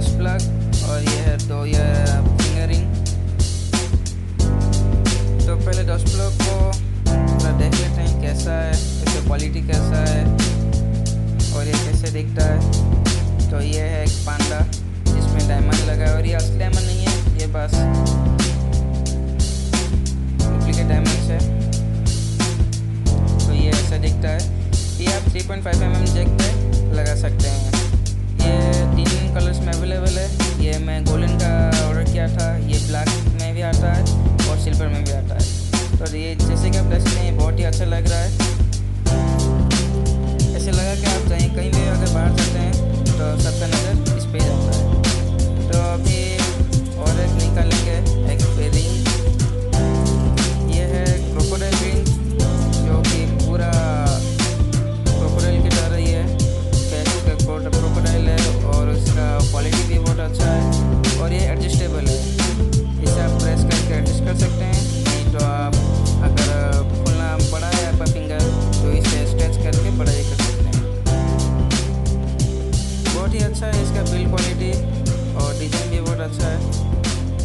दस प्लग और ये है दो ये फिंगरिंग तो पहले दस प्लग को थोड़ा देख लेते हैं कैसा है इसका क्वालिटी कैसा है, और ये कैसे दिखता है। तो ये है एक पांडा, जिसमें डायमंड लगा है, और ये असली डायमंड नहीं है, ये बस डुप्लीकेट डायमंड है। तो ये ऐसा दिखता है। ये आप 3.5 पॉइंट mm जेक पे लगा सकते हैं। अवेलेबल है ये मैं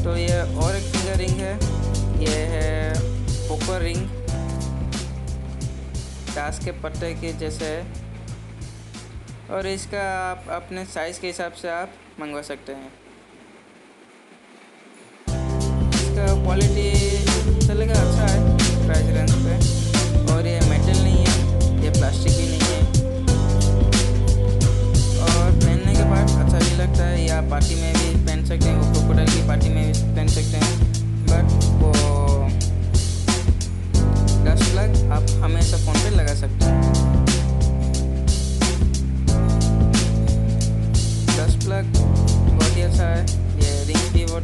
तो ये और एक फिंगर रिंग है। ये है पोकर रिंग ताश के पत्ते के जैसे है। और इसका आप अपने साइज़ के हिसाब से आप मंगवा सकते हैं। इसका क्वालिटी चलेगा अच्छा है।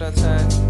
that I.